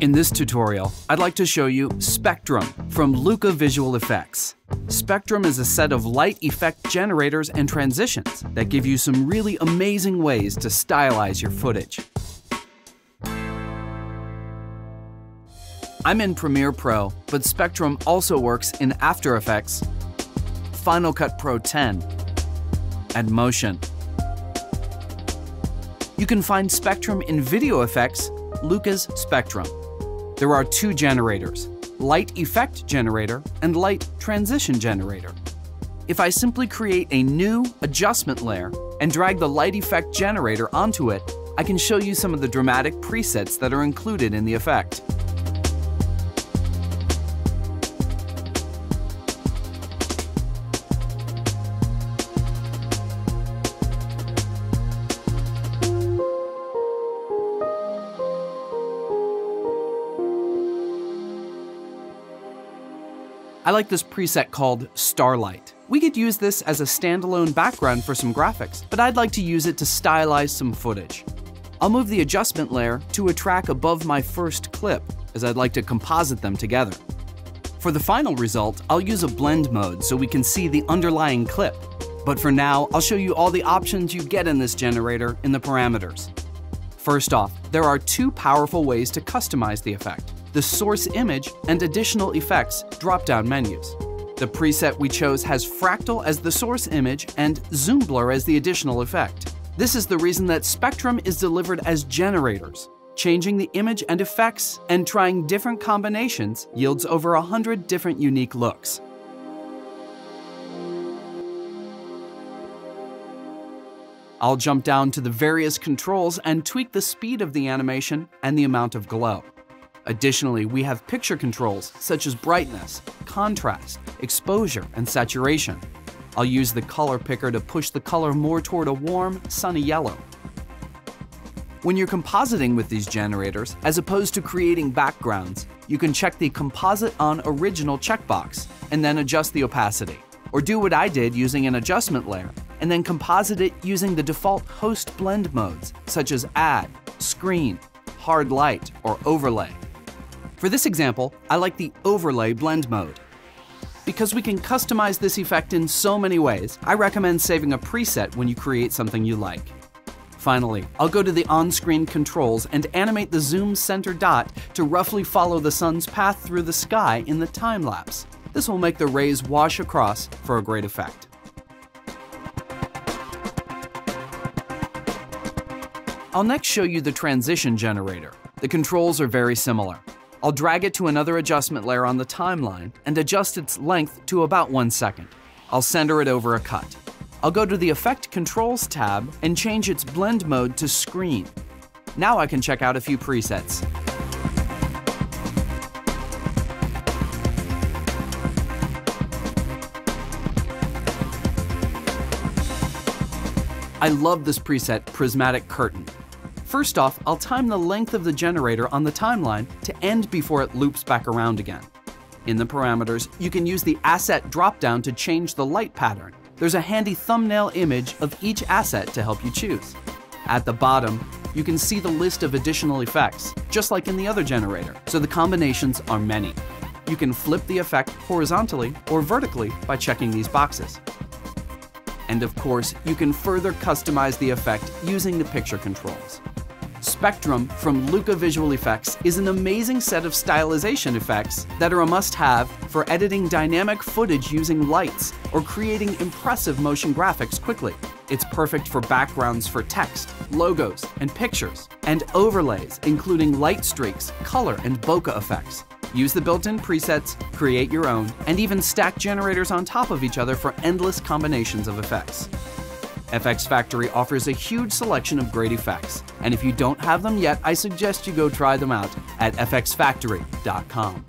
In this tutorial, I'd like to show you Spectrum from Luca Visual Effects. Spectrum is a set of light effect generators and transitions that give you some really amazing ways to stylize your footage. I'm in Premiere Pro, but Spectrum also works in After Effects, Final Cut Pro 10, and Motion. You can find Spectrum in Video Effects, Luca's Spectrum. There are two generators, Light Effect Generator and Light Transition Generator. If I simply create a new adjustment layer and drag the Light Effect Generator onto it, I can show you some of the dramatic presets that are included in the effect. I like this preset called Starlight. We could use this as a standalone background for some graphics, but I'd like to use it to stylize some footage. I'll move the adjustment layer to a track above my first clip, as I'd like to composite them together. For the final result, I'll use a blend mode so we can see the underlying clip. But for now, I'll show you all the options you get in this generator in the parameters. First off, there are two powerful ways to customize the effect the source image, and additional effects drop-down menus. The preset we chose has fractal as the source image and zoom blur as the additional effect. This is the reason that Spectrum is delivered as generators. Changing the image and effects and trying different combinations yields over 100 different unique looks. I'll jump down to the various controls and tweak the speed of the animation and the amount of glow. Additionally, we have picture controls such as brightness, contrast, exposure, and saturation. I'll use the color picker to push the color more toward a warm, sunny yellow. When you're compositing with these generators, as opposed to creating backgrounds, you can check the Composite on Original checkbox and then adjust the opacity. Or do what I did using an adjustment layer and then composite it using the default host blend modes such as Add, Screen, Hard Light, or Overlay. For this example, I like the Overlay blend mode. Because we can customize this effect in so many ways, I recommend saving a preset when you create something you like. Finally, I'll go to the on-screen controls and animate the zoom center dot to roughly follow the sun's path through the sky in the time lapse. This will make the rays wash across for a great effect. I'll next show you the transition generator. The controls are very similar. I'll drag it to another adjustment layer on the timeline and adjust its length to about one second. I'll center it over a cut. I'll go to the Effect Controls tab and change its blend mode to Screen. Now I can check out a few presets. I love this preset, Prismatic Curtain. First off, I'll time the length of the generator on the timeline to end before it loops back around again. In the parameters, you can use the Asset dropdown to change the light pattern. There's a handy thumbnail image of each asset to help you choose. At the bottom, you can see the list of additional effects, just like in the other generator, so the combinations are many. You can flip the effect horizontally or vertically by checking these boxes. And of course, you can further customize the effect using the picture controls. Spectrum from Luca Visual Effects is an amazing set of stylization effects that are a must-have for editing dynamic footage using lights or creating impressive motion graphics quickly. It's perfect for backgrounds for text, logos, and pictures, and overlays including light streaks, color, and bokeh effects. Use the built-in presets, create your own, and even stack generators on top of each other for endless combinations of effects. FX Factory offers a huge selection of great effects, and if you don't have them yet, I suggest you go try them out at fxfactory.com.